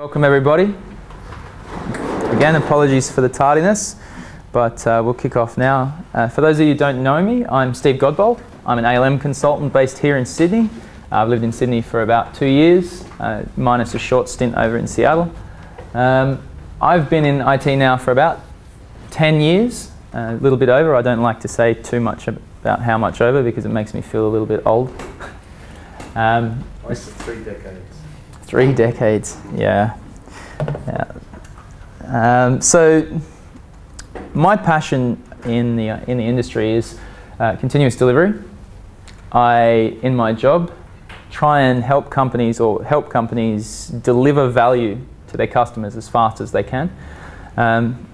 Welcome everybody. Again, apologies for the tardiness, but uh, we'll kick off now. Uh, for those of you who don't know me, I'm Steve Godbold. I'm an ALM consultant based here in Sydney. I've lived in Sydney for about two years, uh, minus a short stint over in Seattle. Um, I've been in IT now for about 10 years, a little bit over. I don't like to say too much about how much over because it makes me feel a little bit old. um, three decades. Three decades, yeah. yeah. Um, so, my passion in the, in the industry is uh, continuous delivery. I, in my job, try and help companies or help companies deliver value to their customers as fast as they can. Um,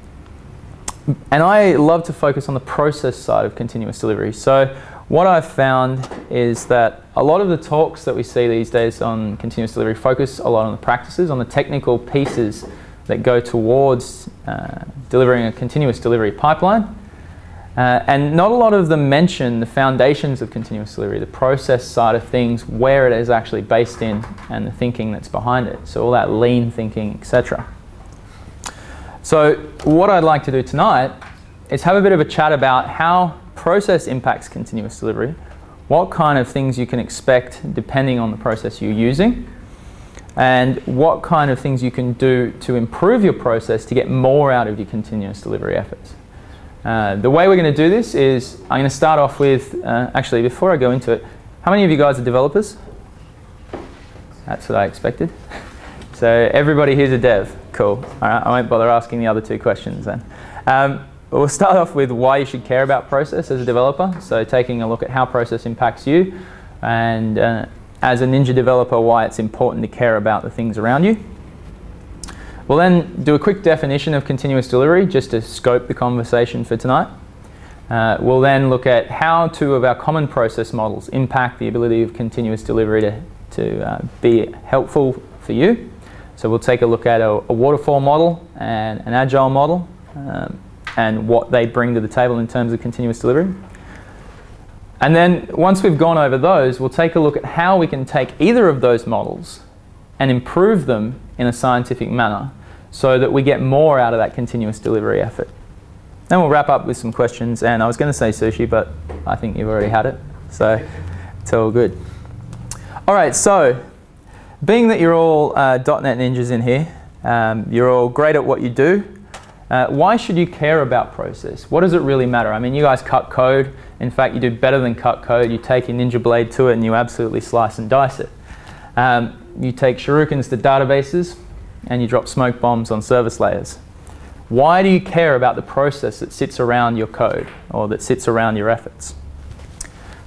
and I love to focus on the process side of continuous delivery. So what I've found is that a lot of the talks that we see these days on continuous delivery focus a lot on the practices, on the technical pieces that go towards uh, delivering a continuous delivery pipeline. Uh, and not a lot of them mention the foundations of continuous delivery, the process side of things, where it is actually based in, and the thinking that's behind it. So all that lean thinking, etc. So what I'd like to do tonight is have a bit of a chat about how process impacts continuous delivery, what kind of things you can expect depending on the process you're using, and what kind of things you can do to improve your process to get more out of your continuous delivery efforts. Uh, the way we're going to do this is I'm going to start off with, uh, actually before I go into it, how many of you guys are developers? That's what I expected. so everybody here's a dev. Cool. All right, I won't bother asking the other two questions then. Um, we'll start off with why you should care about process as a developer. So taking a look at how process impacts you and uh, as a Ninja developer, why it's important to care about the things around you. We'll then do a quick definition of continuous delivery just to scope the conversation for tonight. Uh, we'll then look at how two of our common process models impact the ability of continuous delivery to, to uh, be helpful for you. So we'll take a look at a, a waterfall model and an agile model um, and what they bring to the table in terms of continuous delivery. And then once we've gone over those, we'll take a look at how we can take either of those models and improve them in a scientific manner so that we get more out of that continuous delivery effort. Then we'll wrap up with some questions. And I was going to say sushi, but I think you've already had it. So it's all good. All right, so being that you're all uh, .NET ninjas in here, um, you're all great at what you do, uh, why should you care about process? What does it really matter? I mean, you guys cut code. In fact, you do better than cut code. You take your Ninja Blade to it and you absolutely slice and dice it. Um, you take shurikens to databases and you drop smoke bombs on service layers. Why do you care about the process that sits around your code or that sits around your efforts?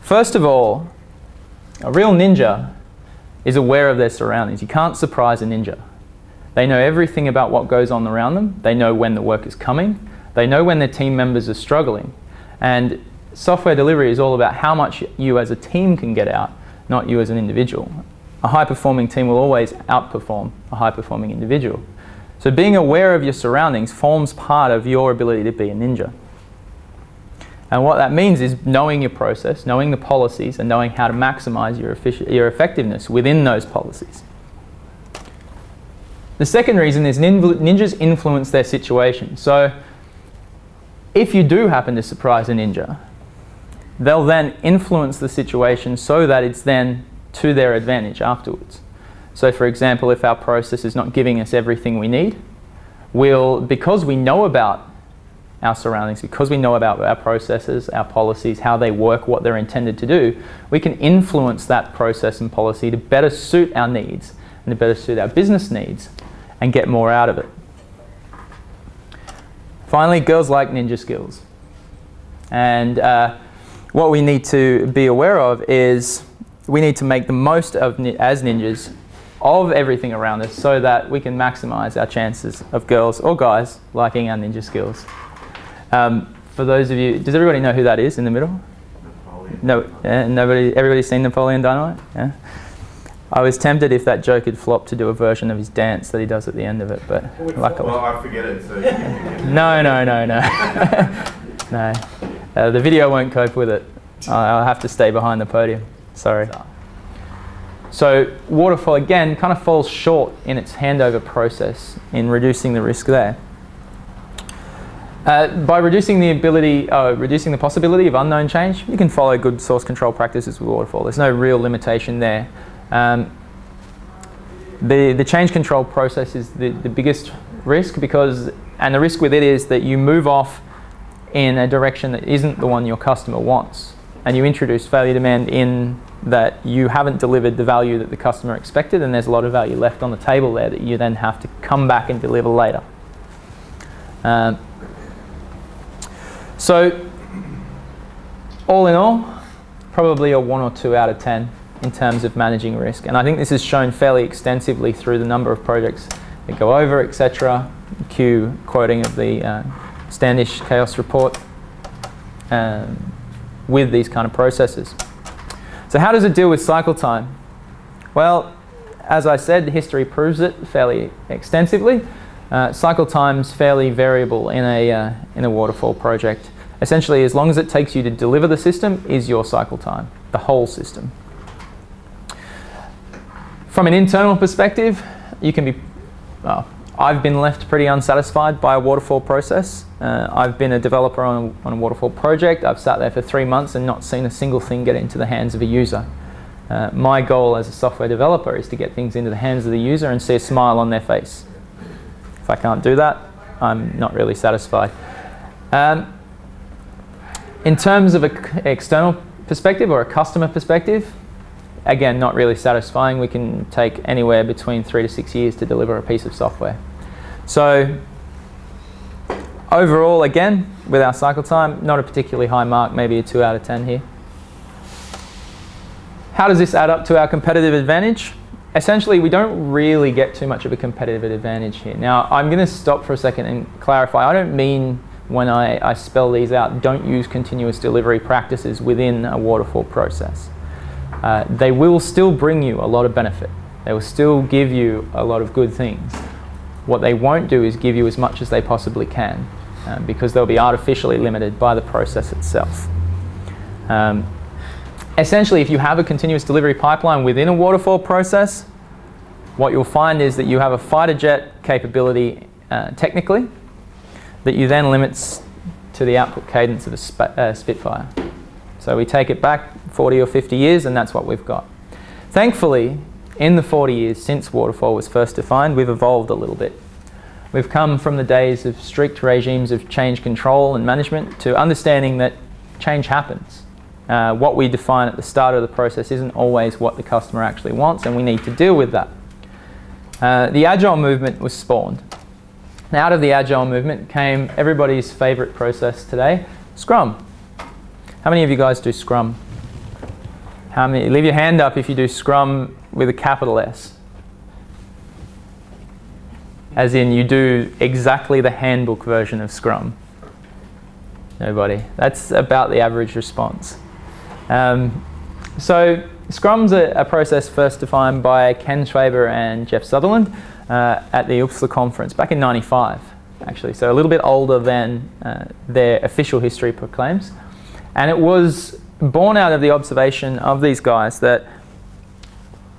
First of all, a real ninja is aware of their surroundings. You can't surprise a ninja. They know everything about what goes on around them. They know when the work is coming. They know when their team members are struggling. And software delivery is all about how much you as a team can get out, not you as an individual. A high performing team will always outperform a high performing individual. So being aware of your surroundings forms part of your ability to be a ninja. And what that means is knowing your process, knowing the policies, and knowing how to maximize your, your effectiveness within those policies. The second reason is ninjas influence their situation. So if you do happen to surprise a ninja, they'll then influence the situation so that it's then to their advantage afterwards. So for example, if our process is not giving us everything we need, we'll, because we know about our surroundings, because we know about our processes, our policies, how they work, what they're intended to do, we can influence that process and policy to better suit our needs and to better suit our business needs and get more out of it. Finally, girls like ninja skills. And uh, what we need to be aware of is we need to make the most of, as ninjas, of everything around us so that we can maximize our chances of girls or guys liking our ninja skills. Um, for those of you, does everybody know who that is in the middle? Napoleon. No, yeah, nobody, everybody's seen Napoleon Dynamite? Yeah. I was tempted if that joke had flopped to do a version of his dance that he does at the end of it, but luckily. Well, I forget it. So no, no, no, no. no. Uh, the video won't cope with it. I'll have to stay behind the podium. Sorry. So waterfall again kind of falls short in its handover process in reducing the risk there. Uh, by reducing the ability, uh, reducing the possibility of unknown change, you can follow good source control practices with waterfall. There's no real limitation there. Um, the, the change control process is the, the biggest risk because, and the risk with it is that you move off in a direction that isn't the one your customer wants. And you introduce failure demand in that you haven't delivered the value that the customer expected, and there's a lot of value left on the table there that you then have to come back and deliver later. Um, so, all in all, probably a one or two out of 10 in terms of managing risk. And I think this is shown fairly extensively through the number of projects that go over, etc. Q quoting of the uh, Standish Chaos report um, with these kind of processes. So how does it deal with cycle time? Well, as I said, history proves it fairly extensively. Uh, cycle time's fairly variable in a, uh, in a waterfall project. Essentially, as long as it takes you to deliver the system is your cycle time, the whole system. From an internal perspective, you can be, well, I've been left pretty unsatisfied by a waterfall process. Uh, I've been a developer on a, on a, waterfall project. I've sat there for three months and not seen a single thing get into the hands of a user. Uh, my goal as a software developer is to get things into the hands of the user and see a smile on their face. If I can't do that, I'm not really satisfied. Um, in terms of an external perspective or a customer perspective, again, not really satisfying. We can take anywhere between three to six years to deliver a piece of software. So overall, again, with our cycle time, not a particularly high mark, maybe a 2 out of 10 here. How does this add up to our competitive advantage? Essentially, we don't really get too much of a competitive advantage here. Now, I'm going to stop for a second and clarify. I don't mean when I, I spell these out, don't use continuous delivery practices within a waterfall process. Uh, they will still bring you a lot of benefit. They will still give you a lot of good things. What they won't do is give you as much as they possibly can um, because they'll be artificially limited by the process itself. Um, essentially, if you have a continuous delivery pipeline within a waterfall process, what you'll find is that you have a fighter jet capability uh, technically that you then limits to the output cadence of a uh, Spitfire. So we take it back 40 or 50 years and that's what we've got. Thankfully, in the 40 years since waterfall was first defined, we've evolved a little bit. We've come from the days of strict regimes of change control and management to understanding that change happens. Uh, what we define at the start of the process isn't always what the customer actually wants, and we need to deal with that. Uh, the Agile movement was spawned. Out of the Agile movement came everybody's favorite process today, Scrum. How many of you guys do Scrum? How many? Leave your hand up if you do Scrum with a capital S. As in, you do exactly the handbook version of Scrum. Nobody. That's about the average response. Um, so, Scrum's a, a, process first defined by Ken Schwaber and Jeff Sutherland uh, at the OOPSLA conference back in 95, actually. So, a little bit older than uh, their official history proclaims. And it was born out of the observation of these guys that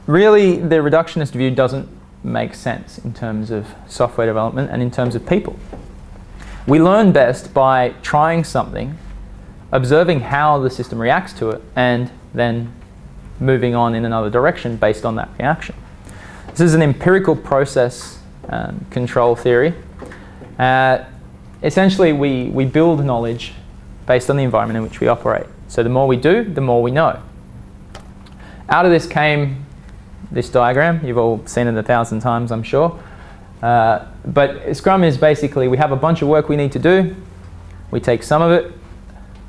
really the reductionist view doesn't make sense in terms of software development and in terms of people. We learn best by trying something, observing how the system reacts to it, and then moving on in another direction based on that reaction. This is an empirical process um, control theory. Uh, essentially, we, we build knowledge based on the environment in which we operate. So the more we do, the more we know. Out of this came this diagram. You've all seen it a thousand times, I'm sure. Uh, but Scrum is basically we have a bunch of work we need to do. We take some of it,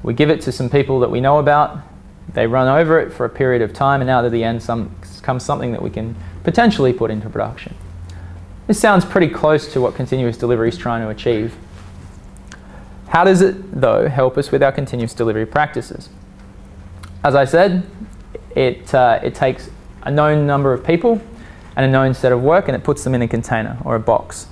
we give it to some people that we know about. They run over it for a period of time, and out of the end some, comes something that we can potentially put into production. This sounds pretty close to what continuous delivery is trying to achieve. How does it, though, help us with our continuous delivery practices? As I said, it, uh, it takes a known number of people and a known set of work and it puts them in a container or a box.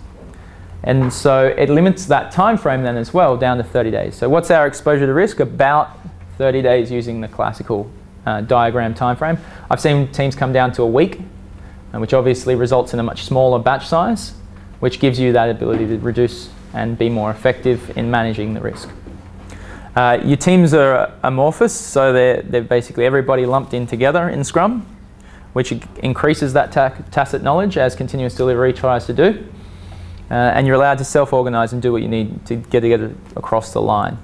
And so it limits that time frame then as well down to 30 days. So what's our exposure to risk? About 30 days using the classical uh, diagram timeframe. I've seen teams come down to a week, uh, which obviously results in a much smaller batch size, which gives you that ability to reduce and be more effective in managing the risk. Uh, your teams are amorphous, so they're, they're basically everybody lumped in together in Scrum, which increases that ta tacit knowledge as continuous delivery tries to do. Uh, and you're allowed to self-organize and do what you need to get together across the line.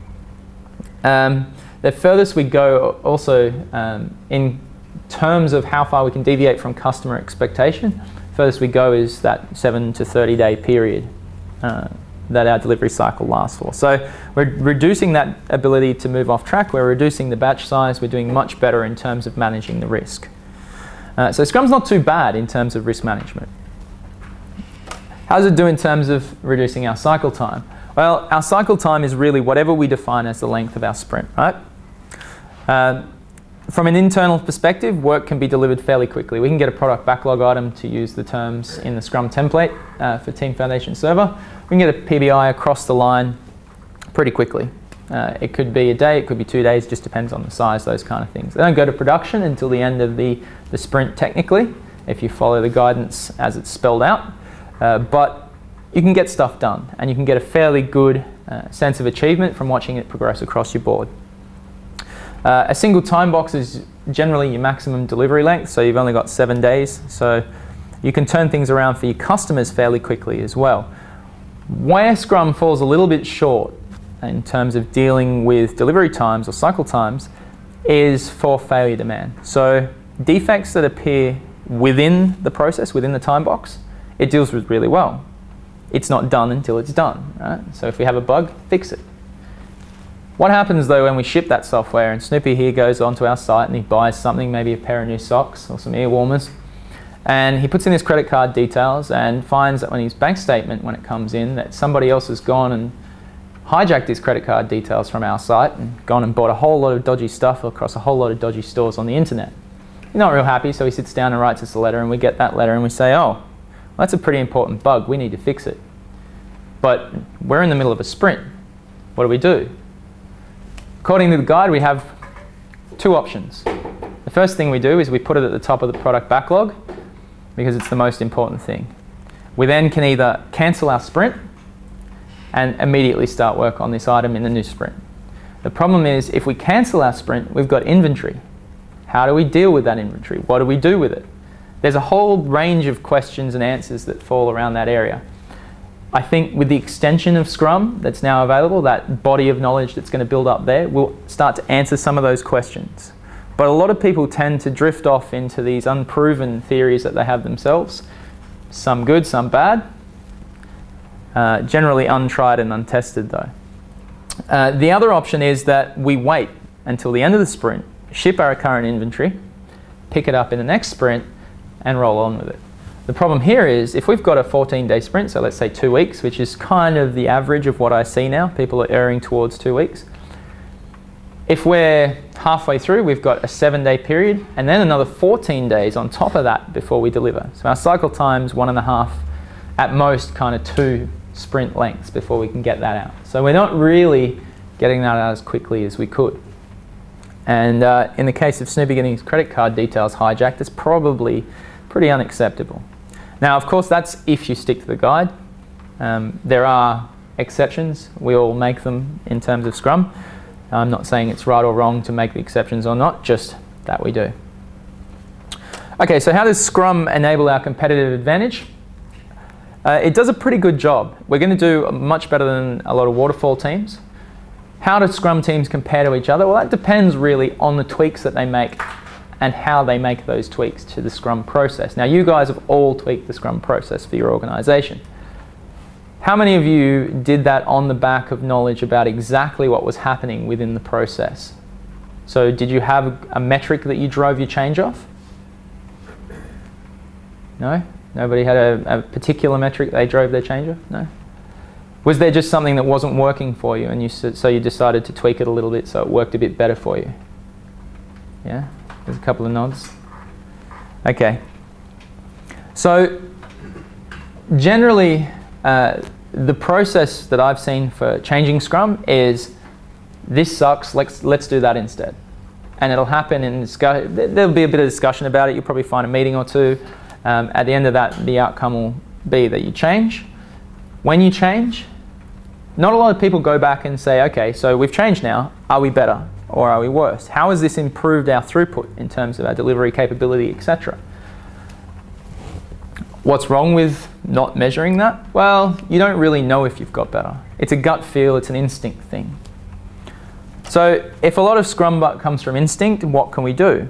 Um, the furthest we go also um, in terms of how far we can deviate from customer expectation, furthest we go is that 7 to 30 day period uh, that our delivery cycle lasts for. So we're reducing that ability to move off track, we're reducing the batch size, we're doing much better in terms of managing the risk. Uh, so Scrum's not too bad in terms of risk management. How does it do in terms of reducing our cycle time? Well, our cycle time is really whatever we define as the length of our sprint, right? Uh, from an internal perspective, work can be delivered fairly quickly. We can get a product backlog item to use the terms in the Scrum template uh, for Team Foundation Server. We can get a PBI across the line pretty quickly. Uh, it could be a day, it could be two days, just depends on the size, those kind of things. They don't go to production until the end of the, the sprint technically, if you follow the guidance as it's spelled out. Uh, but you can get stuff done and you can get a fairly good uh, sense of achievement from watching it progress across your board. Uh, a single time box is generally your maximum delivery length, so you've only got seven days. So you can turn things around for your customers fairly quickly as well. Where Scrum falls a little bit short in terms of dealing with delivery times or cycle times is for failure demand. So defects that appear within the process, within the time box, it deals with really well. It's not done until it's done. Right? So if we have a bug, fix it. What happens though when we ship that software and Snoopy here goes onto our site and he buys something, maybe a pair of new socks or some ear warmers, and he puts in his credit card details and finds that when his bank statement, when it comes in, that somebody else has gone and hijacked his credit card details from our site and gone and bought a whole lot of dodgy stuff across a whole lot of dodgy stores on the internet. He's not real happy, so he sits down and writes us a letter and we get that letter and we say, oh, well, that's a pretty important bug, we need to fix it. But we're in the middle of a sprint. What do we do? According to the guide, we have two options. The first thing we do is we put it at the top of the product backlog because it's the most important thing. We then can either cancel our sprint and immediately start work on this item in the new sprint. The problem is if we cancel our sprint, we've got inventory. How do we deal with that inventory? What do we do with it? There's a whole range of questions and answers that fall around that area. I think with the extension of Scrum that's now available, that body of knowledge that's going to build up there, will start to answer some of those questions. But a lot of people tend to drift off into these unproven theories that they have themselves, some good, some bad, uh, generally untried and untested though. Uh, the other option is that we wait until the end of the sprint, ship our current inventory, pick it up in the next sprint, and roll on with it. The problem here is if we've got a 14 day sprint, so let's say two weeks, which is kind of the average of what I see now, people are erring towards two weeks. If we're halfway through, we've got a seven day period and then another 14 days on top of that before we deliver. So our cycle time's one and a half, at most kind of two sprint lengths before we can get that out. So we're not really getting that out as quickly as we could. And uh, in the case of Snoopy getting his credit card details hijacked, it's probably pretty unacceptable. Now, of course, that's if you stick to the guide. Um, there are exceptions. We all make them in terms of Scrum. I'm not saying it's right or wrong to make the exceptions or not, just that we do. Okay, so how does Scrum enable our competitive advantage? Uh, it does a pretty good job. We're going to do much better than a lot of waterfall teams. How do Scrum teams compare to each other? Well, that depends really on the tweaks that they make and how they make those tweaks to the Scrum process. Now, you guys have all tweaked the Scrum process for your organization. How many of you did that on the back of knowledge about exactly what was happening within the process? So, did you have a metric that you drove your change off? No? Nobody had a, a particular metric they drove their change off? No? Was there just something that wasn't working for you and you, so you decided to tweak it a little bit so it worked a bit better for you? Yeah? There's a couple of nods. Okay. So generally, uh, the process that I've seen for changing Scrum is this sucks, let's, let's do that instead. and it'll happen in discuss- there'll be a bit of discussion about it. You'll probably find a meeting or two. Um, at the end of that, the outcome will be that you change. When you change, not a lot of people go back and say, okay, so we've changed now. Are we better or are we worse? How has this improved our throughput in terms of our delivery capability, etc.? What's wrong with not measuring that? Well, you don't really know if you've got better. It's a gut feel, it's an instinct thing. So, if a lot of Scrum comes from instinct, what can we do?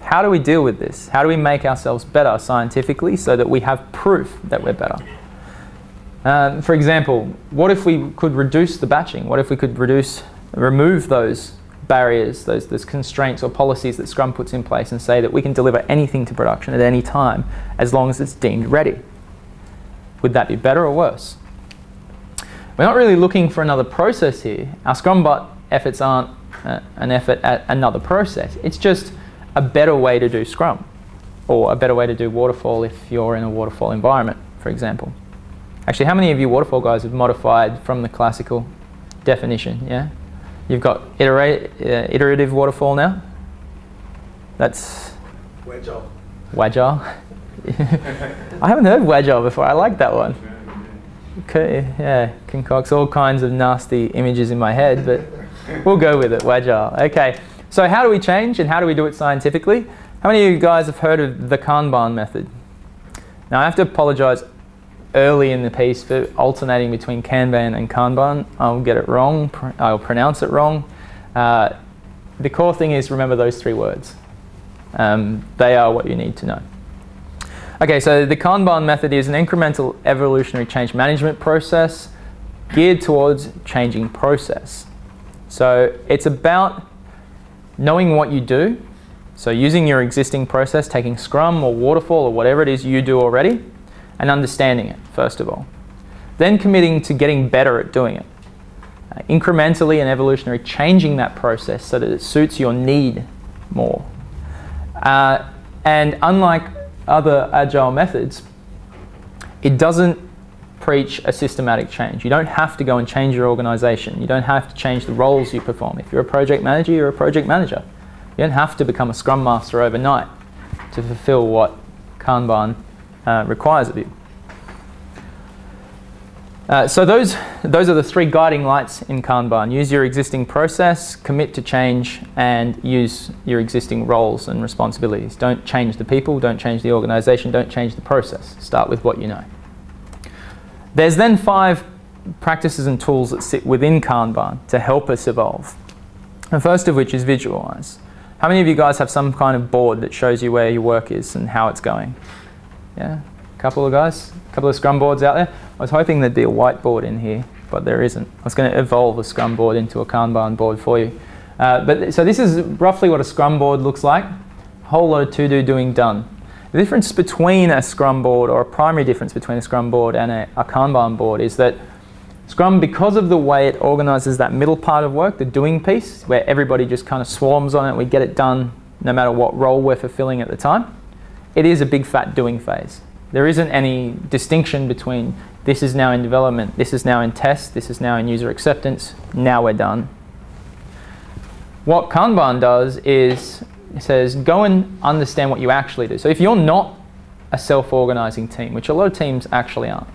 How do we deal with this? How do we make ourselves better scientifically so that we have proof that we're better? Um, for example, what if we could reduce the batching? What if we could reduce, remove those barriers, those, those constraints or policies that Scrum puts in place and say that we can deliver anything to production at any time as long as it's deemed ready? Would that be better or worse? We're not really looking for another process here. Our Scrumban efforts aren't uh, an effort at another process. It's just a better way to do Scrum or a better way to do waterfall if you're in a waterfall environment, for example. Actually, how many of you waterfall guys have modified from the classical definition? Yeah? You've got iterate, uh, iterative waterfall now. That's Wagile. Wagile. I haven't heard Wagile before. I like that one. Okay, yeah, concocts all kinds of nasty images in my head, but we'll go with it, Wagile. Okay, so how do we change and how do we do it scientifically? How many of you guys have heard of the Kanban method? Now I have to apologize early in the piece for alternating between Kanban and Kanban. I'll get it wrong, I'll pronounce it wrong. Uh, the core thing is remember those three words. Um, they are what you need to know. Okay, so the Kanban method is an incremental evolutionary change management process geared towards changing process. So it's about knowing what you do, so using your existing process, taking Scrum or Waterfall or whatever it is you do already, and understanding it, first of all. Then committing to getting better at doing it. Uh, incrementally and evolutionary changing that process so that it suits your need more. Uh, and unlike other agile methods, it doesn't preach a systematic change. You don't have to go and change your organization. You don't have to change the roles you perform. If you're a project manager, you're a project manager. You don't have to become a scrum master overnight to fulfill what Kanban uh, requires of you. Uh, so those, those are the three guiding lights in Kanban. Use your existing process, commit to change, and use your existing roles and responsibilities. Don't change the people, don't change the organization, don't change the process. Start with what you know. There's then five practices and tools that sit within Kanban to help us evolve. The first of which is visualize. How many of you guys have some kind of board that shows you where your work is and how it's going? Yeah, a couple of guys, a couple of scrum boards out there. I was hoping there'd be a whiteboard in here, but there isn't. I was going to evolve a scrum board into a Kanban board for you. Uh, but so this is roughly what a scrum board looks like. Whole lot of to-do doing done. The difference between a scrum board or a primary difference between a scrum board and a, a Kanban board is that Scrum, because of the way it organizes that middle part of work, the doing piece, where everybody just kind of swarms on it, we get it done no matter what role we're fulfilling at the time, it is a big fat doing phase. There isn't any distinction between this is now in development, this is now in test, this is now in user acceptance, now we're done. What Kanban does is it says go and understand what you actually do. So if you're not a self-organizing team, which a lot of teams actually aren't,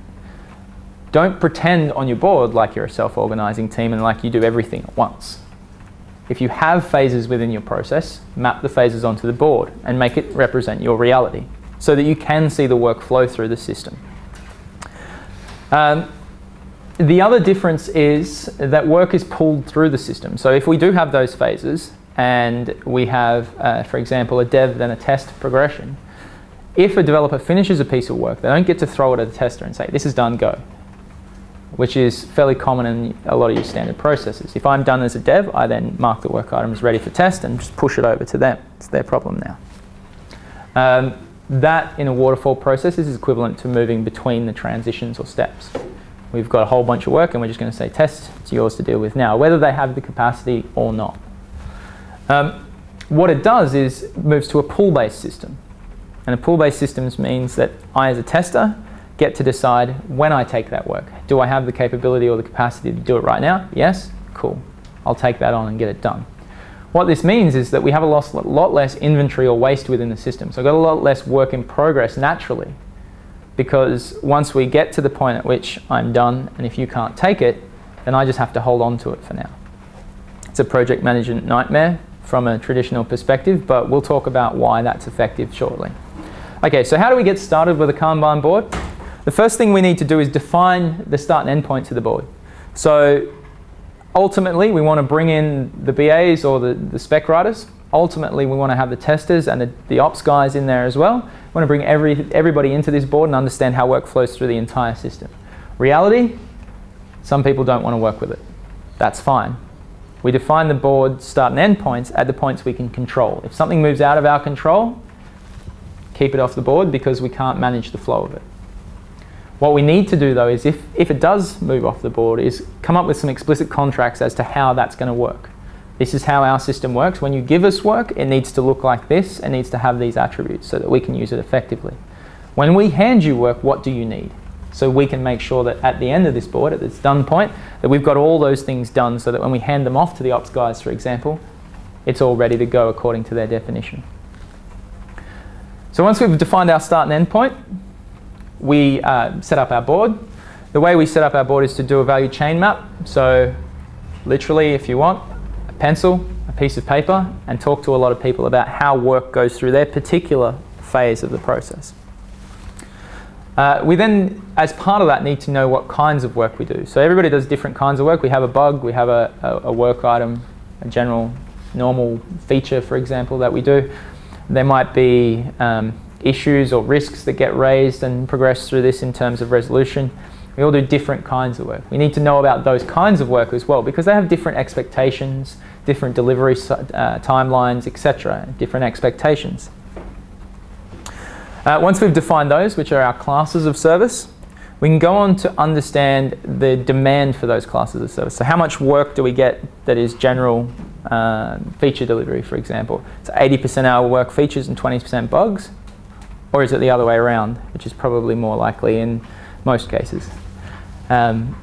don't pretend on your board like you're a self-organizing team and like you do everything at once. If you have phases within your process, map the phases onto the board and make it represent your reality so that you can see the work flow through the system. Um, the other difference is that work is pulled through the system. So if we do have those phases and we have, uh, for example, a dev then a test progression, if a developer finishes a piece of work, they don't get to throw it at the tester and say, this is done, go, which is fairly common in a lot of your standard processes. If I'm done as a dev, I then mark the work item as ready for test and just push it over to them. It's their problem now. Um, that in a waterfall process is equivalent to moving between the transitions or steps. We've got a whole bunch of work and we're just going to say test, it's yours to deal with now, whether they have the capacity or not. Um, what it does is moves to a pull-based system. And a pull-based system means that I as a tester get to decide when I take that work. Do I have the capability or the capacity to do it right now? Yes? Cool. I'll take that on and get it done. What this means is that we have a lot, less inventory or waste within the system. So I've got a lot less work in progress naturally because once we get to the point at which I'm done and if you can't take it, then I just have to hold on to it for now. It's a project management nightmare from a traditional perspective, but we'll talk about why that's effective shortly. Okay, so how do we get started with a Kanban board? The first thing we need to do is define the start and end point to the board. So ultimately, we want to bring in the BAs or the, the spec writers. Ultimately, we want to have the testers and the, the ops guys in there as well. We want to bring every, everybody into this board and understand how work flows through the entire system. Reality, some people don't want to work with it. That's fine. We define the board start and end points at the points we can control. If something moves out of our control, keep it off the board because we can't manage the flow of it. What we need to do though is if, if it does move off the board is come up with some explicit contracts as to how that's going to work. This is how our system works. When you give us work, it needs to look like this. It needs to have these attributes so that we can use it effectively. When we hand you work, what do you need? So we can make sure that at the end of this board, at this done point, that we've got all those things done so that when we hand them off to the ops guys, for example, it's all ready to go according to their definition. So once we've defined our start and end point, we uh, set up our board. The way we set up our board is to do a value chain map. So literally, if you want, a pencil, a piece of paper, and talk to a lot of people about how work goes through their particular phase of the process. Uh, we then, as part of that, need to know what kinds of work we do. So everybody does different kinds of work. We have a bug, we have a, a, a work item, a general normal feature, for example, that we do. There might be um, issues or risks that get raised and progress through this in terms of resolution. We all do different kinds of work. We need to know about those kinds of work as well because they have different expectations, different delivery uh, timelines, etc., different expectations. Uh, once we've defined those, which are our classes of service, we can go on to understand the demand for those classes of service. So how much work do we get that is general uh, feature delivery, for example? So 80% our work features and 20% bugs? Or is it the other way around, which is probably more likely in most cases? Um,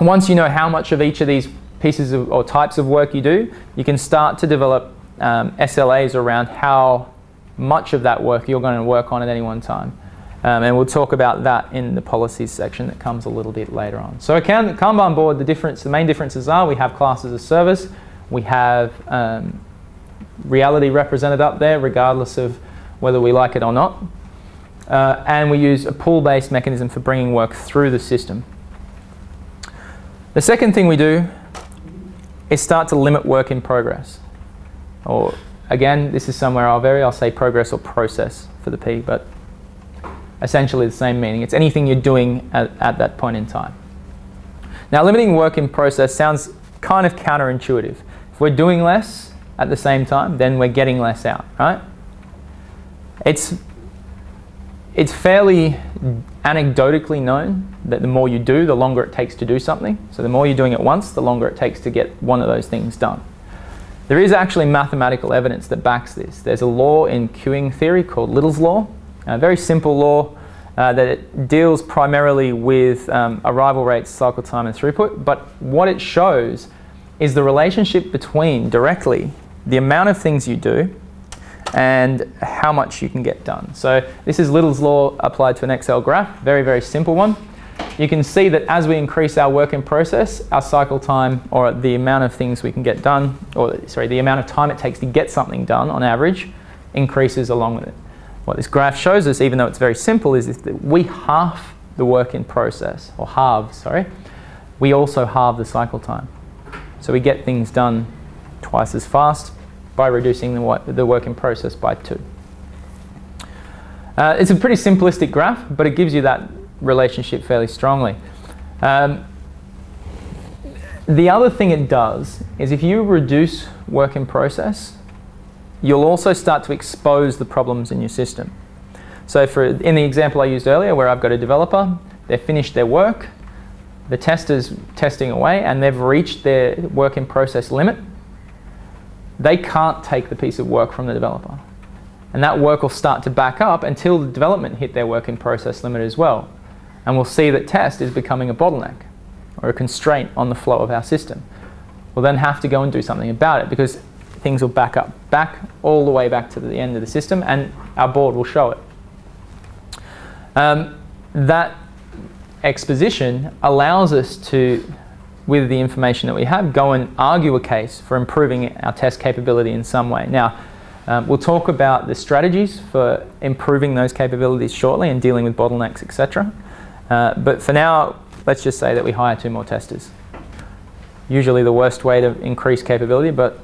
once you know how much of each of these pieces of, or types of work you do, you can start to develop um, SLAs around how much of that work you're going to work on at any one time. Um, and we'll talk about that in the policies section that comes a little bit later on. So can, Kanban board, the difference, the main differences are we have classes of service, we have um, reality represented up there regardless of whether we like it or not. Uh, and we use a pull-based mechanism for bringing work through the system. The second thing we do is start to limit work in progress, or Again, this is somewhere I'll vary. I'll say progress or process for the P, but essentially the same meaning. It's anything you're doing at, at that point in time. Now, limiting work in process sounds kind of counterintuitive. If we're doing less at the same time, then we're getting less out, right? It's, it's fairly anecdotally known that the more you do, the longer it takes to do something. So the more you're doing it once, the longer it takes to get one of those things done. There is actually mathematical evidence that backs this. There's a law in queuing theory called Little's Law, a very simple law uh, that it deals primarily with um, arrival rates, cycle time, and throughput. But what it shows is the relationship between directly the amount of things you do and how much you can get done. So this is Little's Law applied to an Excel graph, very, very simple one you can see that as we increase our work in process, our cycle time or the amount of things we can get done, or sorry, the amount of time it takes to get something done on average increases along with it. What this graph shows us, even though it's very simple, is that we halve the work in process, or halve, sorry, we also halve the cycle time. So we get things done twice as fast by reducing the, the work in process by two. Uh, it's a pretty simplistic graph, but it gives you that relationship fairly strongly. Um, the other thing it does is if you reduce work in process, you'll also start to expose the problems in your system. So for in the example I used earlier where I've got a developer, they've finished their work, the tester's testing away and they've reached their work in process limit, they can't take the piece of work from the developer. And that work will start to back up until the development hit their work in process limit as well and we'll see that test is becoming a bottleneck or a constraint on the flow of our system. We'll then have to go and do something about it because things will back up, back all the way back to the end of the system, and our board will show it. Um, that exposition allows us to, with the information that we have, go and argue a case for improving our test capability in some way. Now, um, we'll talk about the strategies for improving those capabilities shortly and dealing with bottlenecks, etc. Uh, but for now, let's just say that we hire two more testers. Usually the worst way to increase capability, but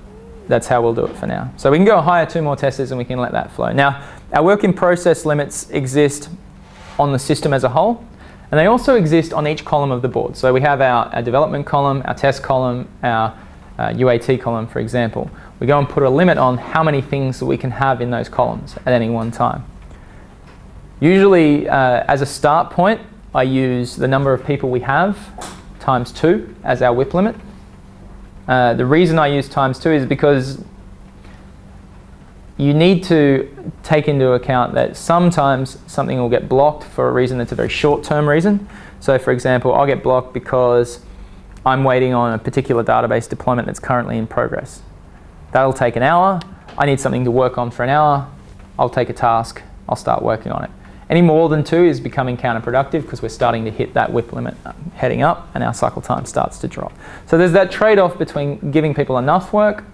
that's how we'll do it for now. So we can go hire two more testers and we can let that flow. Now, our work in process limits exist on the system as a whole, and they also exist on each column of the board. So we have our, our development column, our test column, our uh, UAT column, for example. We go and put a limit on how many things that we can have in those columns at any one time. Usually, uh, as a start point, I use the number of people we have times two as our WIP limit. Uh, the reason I use times two is because you need to take into account that sometimes something will get blocked for a reason that's a very short term reason. So, for example, I'll get blocked because I'm waiting on a particular database deployment that's currently in progress. That'll take an hour. I need something to work on for an hour. I'll take a task. I'll start working on it. Any more than two is becoming counterproductive because we're starting to hit that WIP limit uh, heading up and our cycle time starts to drop. So there's that trade off between giving people enough work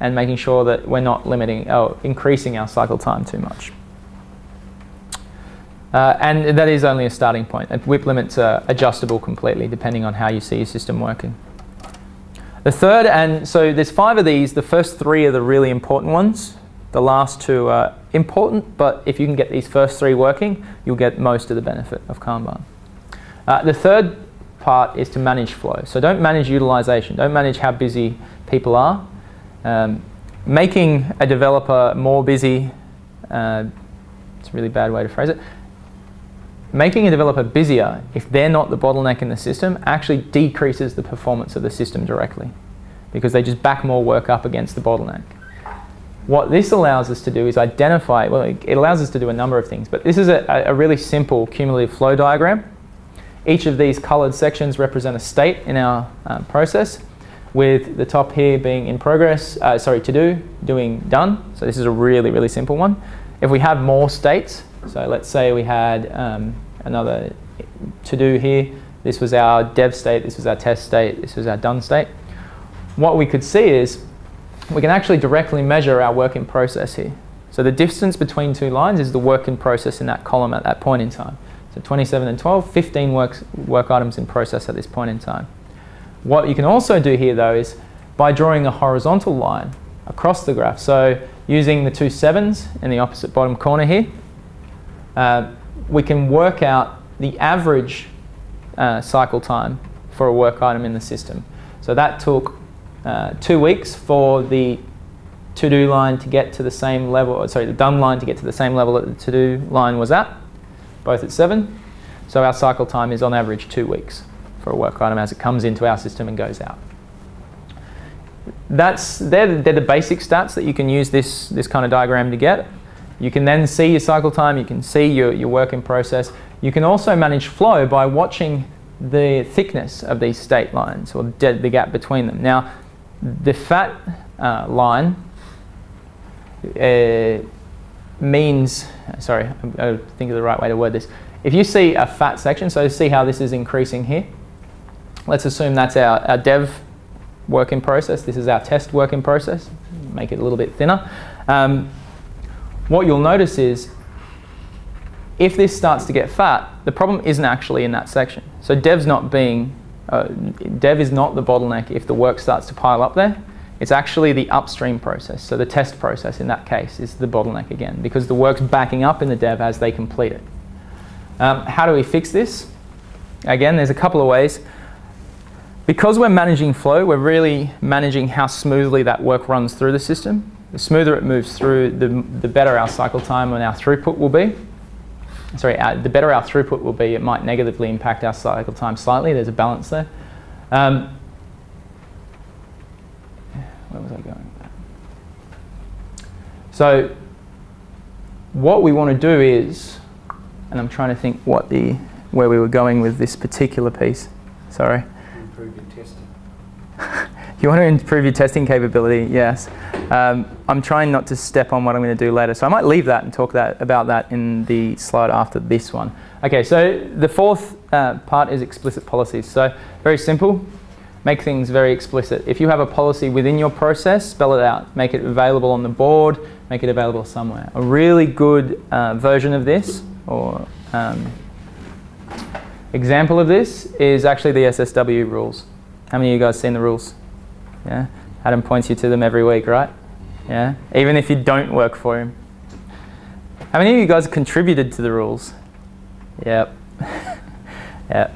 and making sure that we're not limiting or increasing our cycle time too much. Uh, and that is only a starting point. WIP limits are adjustable completely depending on how you see your system working. The third, and so there's five of these, the first three are the really important ones. The last two are important, but if you can get these first three working, you'll get most of the benefit of Kanban. Uh, the third part is to manage flow. So don't manage utilization, don't manage how busy people are. Um, making a developer more busy, uh, it's a really bad way to phrase it. Making a developer busier, if they're not the bottleneck in the system, actually decreases the performance of the system directly because they just back more work up against the bottleneck. What this allows us to do is identify, well, it allows us to do a number of things, but this is a, a really simple cumulative flow diagram. Each of these colored sections represent a state in our uh, process with the top here being in progress, uh, sorry, to do, doing done. So this is a really, really simple one. If we have more states, so let's say we had um, another to do here, this was our dev state, this was our test state, this was our done state. What we could see is we can actually directly measure our work in process here. So the distance between two lines is the work in process in that column at that point in time. So 27 and 12, 15 works, work items in process at this point in time. What you can also do here though is by drawing a horizontal line across the graph. So using the two sevens in the opposite bottom corner here, uh, we can work out the average uh, cycle time for a work item in the system. So that took uh, two weeks for the to-do line to get to the same level, sorry, the done line to get to the same level that the to-do line was at, both at seven. So our cycle time is on average two weeks for a work item as it comes into our system and goes out. That's, they're, they're the basic stats that you can use this, this kind of diagram to get. You can then see your cycle time, you can see your, your work in process. You can also manage flow by watching the thickness of these state lines or the gap between them. Now, the fat uh, line uh, means, sorry, I think of the right way to word this. If you see a fat section, so see how this is increasing here. Let's assume that's our, our dev work in process. This is our test work in process. Make it a little bit thinner. Um, what you'll notice is if this starts to get fat, the problem isn't actually in that section. So dev's not being uh, dev is not the bottleneck if the work starts to pile up there. It's actually the upstream process. So the test process in that case is the bottleneck again because the work's backing up in the dev as they complete it. Um, how do we fix this? Again, there's a couple of ways. Because we're managing flow, we're really managing how smoothly that work runs through the system. The smoother it moves through, the, the better our cycle time and our throughput will be sorry, uh, the better our throughput will be, it might negatively impact our cycle time slightly. There's a balance there. Um, where was I going? So what we want to do is, and I'm trying to think what the where we were going with this particular piece. Sorry. Improve your testing. You want to improve your testing capability, yes. Um, I'm trying not to step on what I'm going to do later, so I might leave that and talk that, about that in the slide after this one. Okay, so the fourth uh, part is explicit policies. So very simple, make things very explicit. If you have a policy within your process, spell it out. Make it available on the board, make it available somewhere. A really good uh, version of this, or um, example of this, is actually the SSW rules. How many of you guys seen the rules? Yeah, Adam points you to them every week, right? Yeah, even if you don't work for him. How many of you guys contributed to the rules? Yep. yep.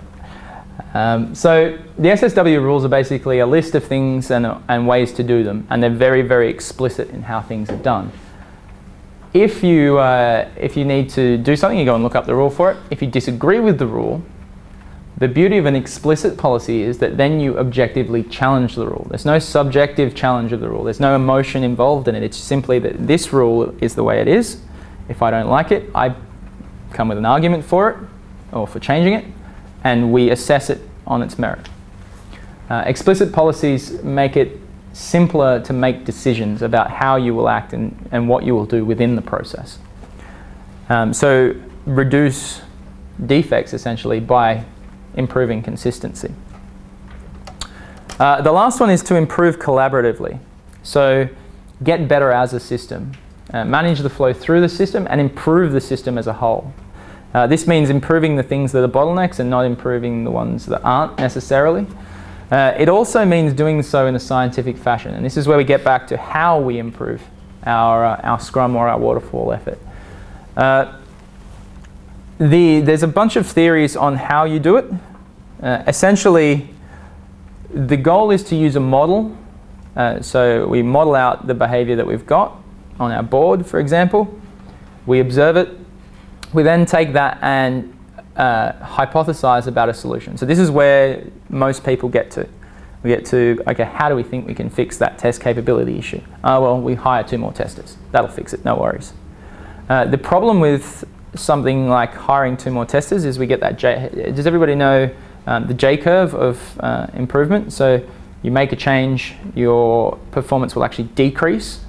Um, so the SSW rules are basically a list of things and, and ways to do them, and they're very, very explicit in how things are done. If you, uh, if you need to do something, you go and look up the rule for it. If you disagree with the rule, the beauty of an explicit policy is that then you objectively challenge the rule. There's no subjective challenge of the rule. There's no emotion involved in it. It's simply that this rule is the way it is. If I don't like it, I come with an argument for it or for changing it, and we assess it on its merit. Uh, explicit policies make it simpler to make decisions about how you will act and, and what you will do within the process. Um, so reduce defects essentially by improving consistency. Uh, the last one is to improve collaboratively. So get better as a system. Uh, manage the flow through the system and improve the system as a whole. Uh, this means improving the things that are bottlenecks and not improving the ones that aren't necessarily. Uh, it also means doing so in a scientific fashion, and this is where we get back to how we improve our, uh, our Scrum or our waterfall effort. The, there's a bunch of theories on how you do it. Uh, essentially, the goal is to use a model. Uh, so we model out the behavior that we've got on our board, for example. We observe it, we then take that and uh, hypothesize about a solution. So this is where most people get to. We get to, okay, how do we think we can fix that test capability issue? Oh, well, we hire two more testers. That'll fix it, no worries. Uh, the problem with something like hiring two more testers is we get that J, does everybody know um, the J curve of uh, improvement? So you make a change, your performance will actually decrease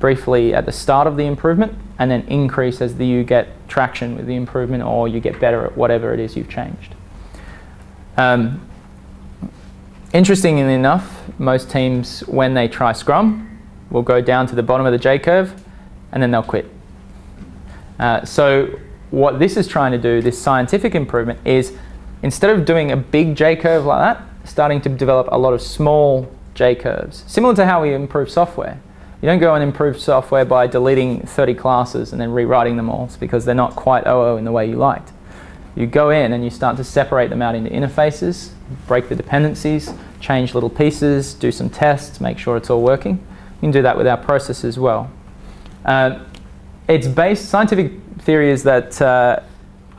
briefly at the start of the improvement and then increase as the, you get traction with the improvement or you get better at whatever it is you've changed. Um, interestingly enough, most teams, when they try Scrum, will go down to the bottom of the J curve and then they'll quit. Uh, so what this is trying to do, this scientific improvement, is instead of doing a big J curve like that, starting to develop a lot of small J curves, similar to how we improve software. You don't go and improve software by deleting 30 classes and then rewriting them all because they're not quite OO in the way you liked. You go in and you start to separate them out into interfaces, break the dependencies, change little pieces, do some tests, make sure it's all working. You can do that with our process as well. Uh, it's based, scientific theory is that uh,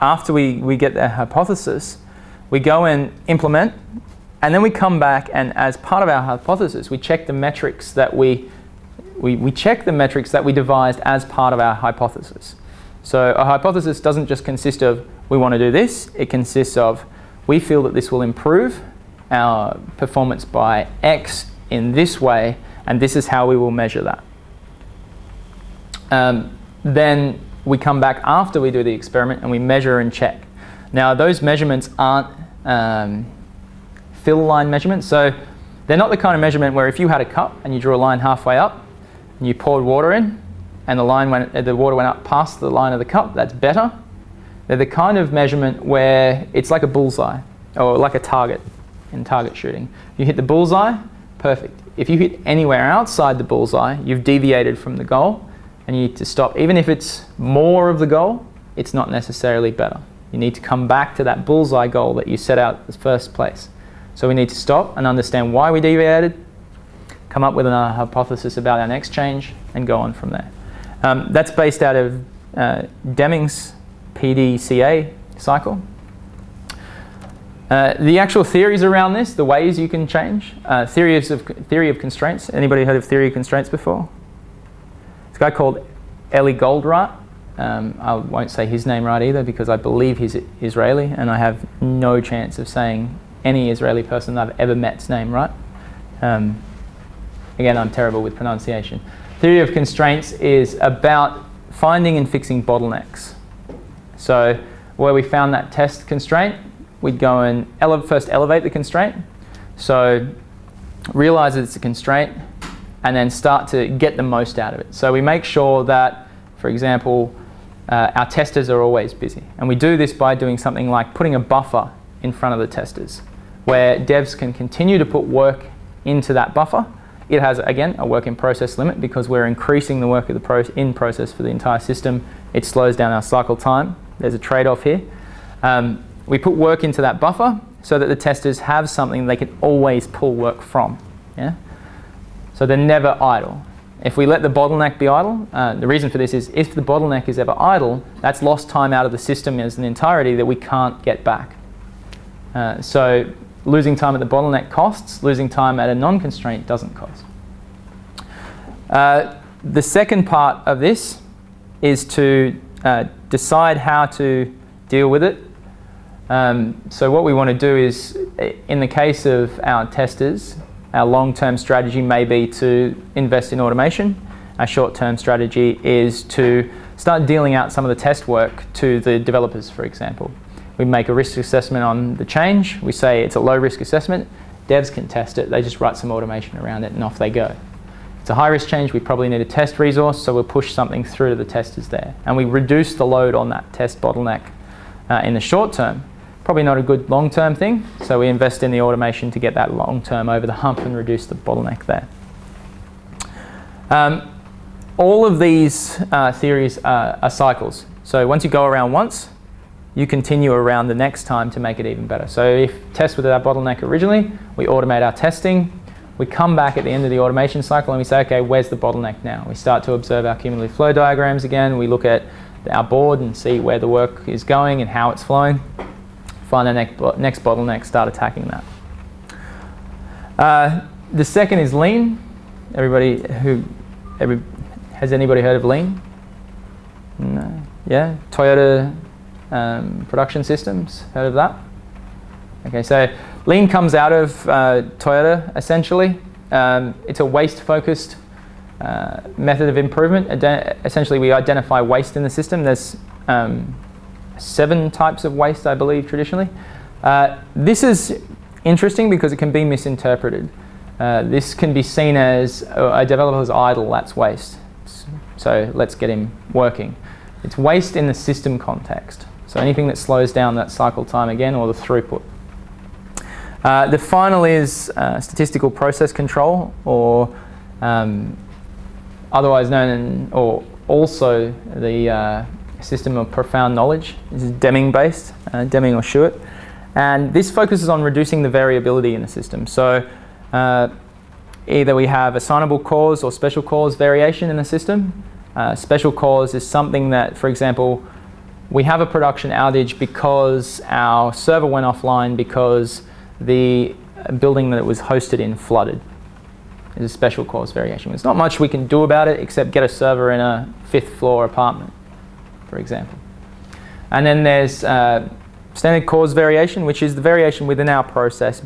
after we, we get the hypothesis, we go and implement, and then we come back and as part of our hypothesis, we check the metrics that we we, we check the metrics that we devised as part of our hypothesis. So a hypothesis doesn't just consist of we want to do this, it consists of we feel that this will improve our performance by X in this way, and this is how we will measure that. Um, then we come back after we do the experiment and we measure and check. Now those measurements aren't um, fill line measurements, so they're not the kind of measurement where if you had a cup and you drew a line halfway up, and you poured water in and the, line went, the water went up past the line of the cup, that's better. They're the kind of measurement where it's like a bullseye or like a target in target shooting. You hit the bullseye, perfect. If you hit anywhere outside the bullseye, you've deviated from the goal and you need to stop. Even if it's more of the goal, it's not necessarily better. You need to come back to that bullseye goal that you set out in the first place. So we need to stop and understand why we deviated, come up with another hypothesis about our next change, and go on from there. Um, that's based out of uh, Deming's PDCA cycle. Uh, the actual theories around this, the ways you can change, uh, theories of, theory of constraints. Anybody heard of theory of constraints before? This guy called Eli Goldratt. Um, I won't say his name right either because I believe he's Israeli and I have no chance of saying any Israeli person I've ever met's name right. Um, again, I'm terrible with pronunciation. Theory of constraints is about finding and fixing bottlenecks. So where we found that test constraint, we'd go and ele first elevate the constraint. So realize that it's a constraint and then start to get the most out of it. So we make sure that, for example, uh, our testers are always busy. And we do this by doing something like putting a buffer in front of the testers where devs can continue to put work into that buffer. It has, again, a work in process limit because we're increasing the work of the pro in process for the entire system. It slows down our cycle time. There's a trade-off here. Um, we put work into that buffer so that the testers have something they can always pull work from. Yeah? So they're never idle. If we let the bottleneck be idle, uh, the reason for this is if the bottleneck is ever idle, that's lost time out of the system as an entirety that we can't get back. Uh, so losing time at the bottleneck costs, losing time at a non-constraint doesn't cost. Uh, the second part of this is to uh, decide how to deal with it. Um, so what we want to do is, in the case of our testers, our long-term strategy may be to invest in automation. Our short-term strategy is to start dealing out some of the test work to the developers, for example. We make a risk assessment on the change. We say it's a low-risk assessment. Devs can test it. They just write some automation around it and off they go. It's a high-risk change. We probably need a test resource, so we'll push something through to the testers there. And we reduce the load on that test bottleneck uh, in the short term Probably not a good long-term thing, so we invest in the automation to get that long-term over the hump and reduce the bottleneck there. Um, all of these uh, theories are, are cycles. So once you go around once, you continue around the next time to make it even better. So if test with our bottleneck originally, we automate our testing, we come back at the end of the automation cycle and we say, okay, where's the bottleneck now? We start to observe our cumulative flow diagrams again, we look at our board and see where the work is going and how it's flowing find the next, next bottleneck, start attacking that. Uh, the second is lean. Everybody who, every, has anybody heard of lean? No. Yeah, Toyota um, production systems. Heard of that? Okay, so lean comes out of uh, Toyota essentially. Um, it's a waste-focused uh, method of improvement. essentially, we identify waste in the system. There's um, seven types of waste, I believe, traditionally. Uh, this is interesting because it can be misinterpreted. Uh, this can be seen as uh, a developer's idle, that's waste. So let's get him working. It's waste in the system context. So anything that slows down that cycle time again or the throughput. Uh, the final is uh, statistical process control or um, otherwise known in, or also the uh, system of profound knowledge. This is Deming based, uh, Deming or Shewhart. And this focuses on reducing the variability in the system. So uh, either we have assignable cause or special cause variation in the system. Uh, special cause is something that, for example, we have a production outage because our server went offline because the building that it was hosted in flooded. It's a special cause variation. There's not much we can do about it except get a server in a fifth floor apartment for example. And then there's uh, standard cause variation, which is the variation within our process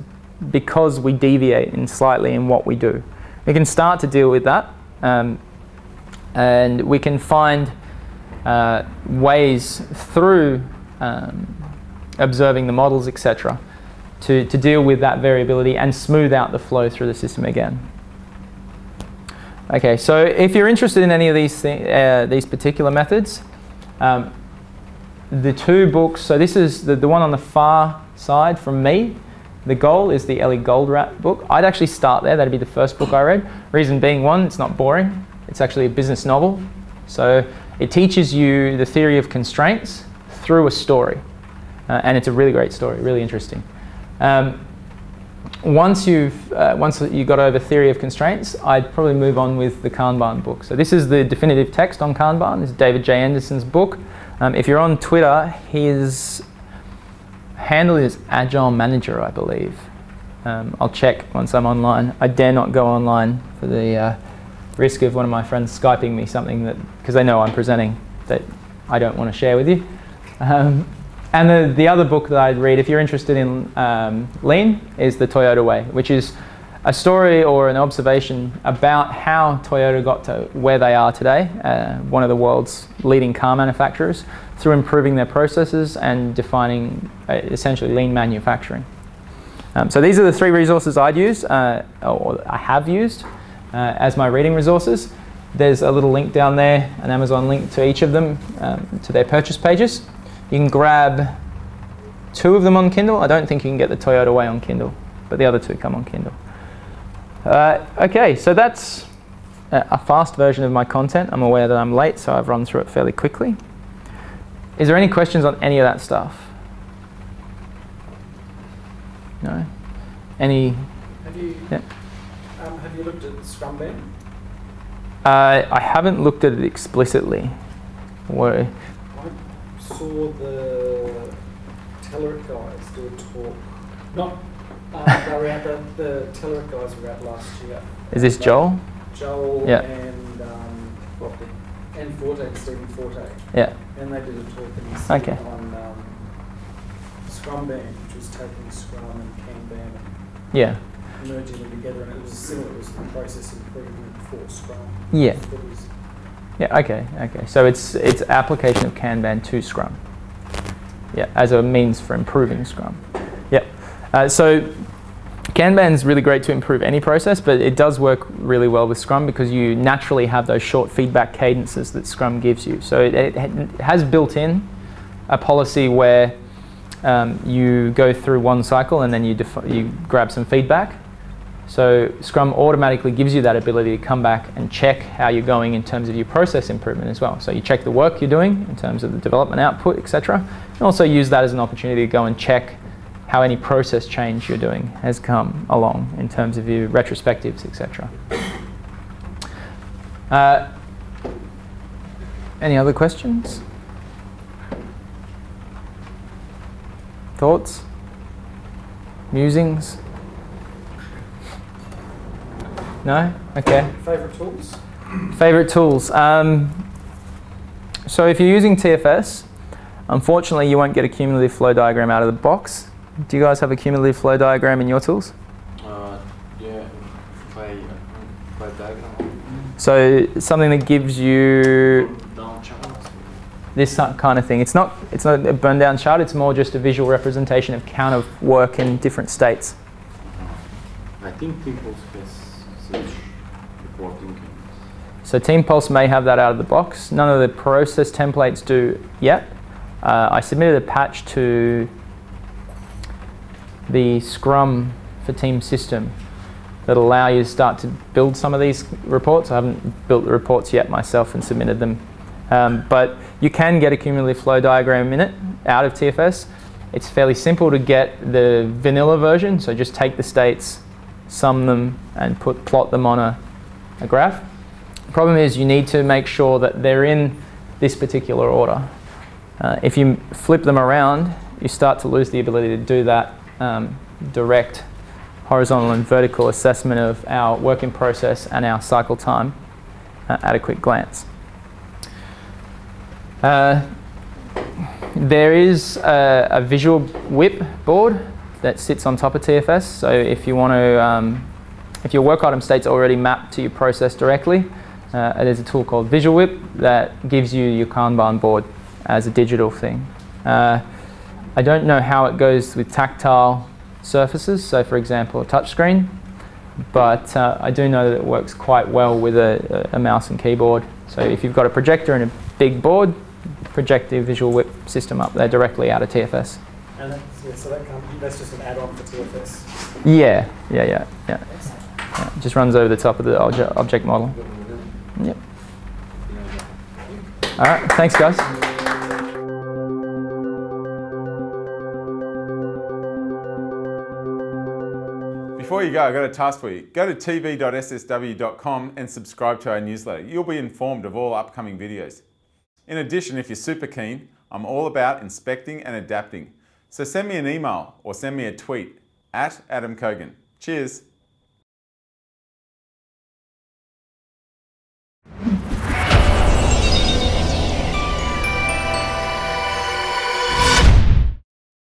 because we deviate in slightly in what we do. We can start to deal with that um, and we can find uh, ways through um, observing the models, etc., to, to deal with that variability and smooth out the flow through the system again. Okay, so if you're interested in any of these, uh, these particular methods, um, the two books, so this is the, the one on the far side from me. The Goal is the Eli Goldratt book. I'd actually start there. That'd be the first book I read. Reason being, one, it's not boring. It's actually a business novel. So it teaches you the theory of constraints through a story. Uh, and it's a really great story, really interesting. Um, once you've uh, once you got over theory of constraints, I'd probably move on with the Kanban book. So this is the definitive text on Kanban. This is David J. Anderson's book. Um, if you're on Twitter, his handle is Agile Manager, I believe. Um, I'll check once I'm online. I dare not go online for the uh, risk of one of my friends skyping me something that because they know I'm presenting that I don't want to share with you. Um, and the, the other book that I'd read, if you're interested in um, lean, is The Toyota Way, which is a story or an observation about how Toyota got to where they are today, uh, one of the world's leading car manufacturers, through improving their processes and defining uh, essentially lean manufacturing. Um, so these are the three resources I'd use, uh, or I have used uh, as my reading resources. There's a little link down there, an Amazon link to each of them, um, to their purchase pages. You can grab two of them on Kindle. I don't think you can get the Toyota Way on Kindle, but the other two come on Kindle. Uh, okay, so that's a fast version of my content. I'm aware that I'm late, so I've run through it fairly quickly. Is there any questions on any of that stuff? No? Any? Have you, Yeah. um, have you looked at Scrumban? Uh, I haven't looked at it explicitly. Where, saw the Telerik guys do a talk. Not, uh, they were out, the, the Telerik guys were out last year. is this Joel? Joel Yeah. and, um, and Forte, Stephen Forte. Yeah. And they did a talk and he said Okay. on um, Scrumban, which was taking Scrum and Kanban Yeah. merging them together, and it was similar, it was the process improvement for Scrum. Yeah. Was- Yeah, okay, okay. So it's it's application of Kanban to Scrum. Yeah, as a means for improving Scrum. Yeah. Uh, so Kanban is really great to improve any process, but it does work really well with Scrum because you naturally have those short feedback cadences that Scrum gives you. So it, it has built in a policy where um, you go through one cycle and then you you grab some feedback. So Scrum automatically gives you that ability to come back and check how you're going in terms of your process improvement as well. So you check the work you're doing in terms of the development output, etc. And also use that as an opportunity to go and check how any process change you're doing has come along in terms of your retrospectives, etc. Uh, any other questions? Thoughts? Musings? No? Okay. Favorite tools? Favorite tools. Um, so if you're using TFS, unfortunately you won't get a cumulative flow diagram out of the box. Do you guys have a cumulative flow diagram in your tools? Uh, yeah, play, play diagram. So something that gives you this kind of thing. It's not it's not a burn down chart. It's more just a visual representation of count of work in different states. I think people has such reporting. So Team Pulse may have that out of the box. None of the process templates do yet. Uh, I submitted a patch to the Scrum for Team system that allow you to start to build some of these reports. I haven't built the reports yet myself and submitted them. Um, but you can get a cumulative flow diagram in it out of TFS. It's fairly simple to get the vanilla version, so just take the states, sum them, and put plot them on a, a graph. The problem is you need to make sure that they're in this particular order. Uh, if you flip them around, you start to lose the ability to do that um, direct horizontal and vertical assessment of our work in process and our cycle time uh, at a quick glance. Uh, there is a, a visual whip board that sits on top of TFS. So if you want to, um, if your work item state's already mapped to your process directly, uh, there's a tool called Visual WIP that gives you your Kanban board as a digital thing. Uh, I don't know how it goes with tactile surfaces, so for example a touchscreen, but uh, I do know that it works quite well with a, a, mouse and keyboard. So if you've got a projector and a big board, project your Visual WIP system up there directly out of TFS. And that's, yeah, so that that's just an add-on for TFS. Yeah, yeah, yeah, yeah. yeah. It just runs over the top of the obje- object model. Yep. All right, thanks guys. Before you go, I've got a task for you. Go to tv.ssw.com and subscribe to our newsletter. You'll be informed of all upcoming videos. In addition, if you're super keen, I'm all about inspecting and adapting. So send me an email or send me a tweet at Adam Cogan. Cheers.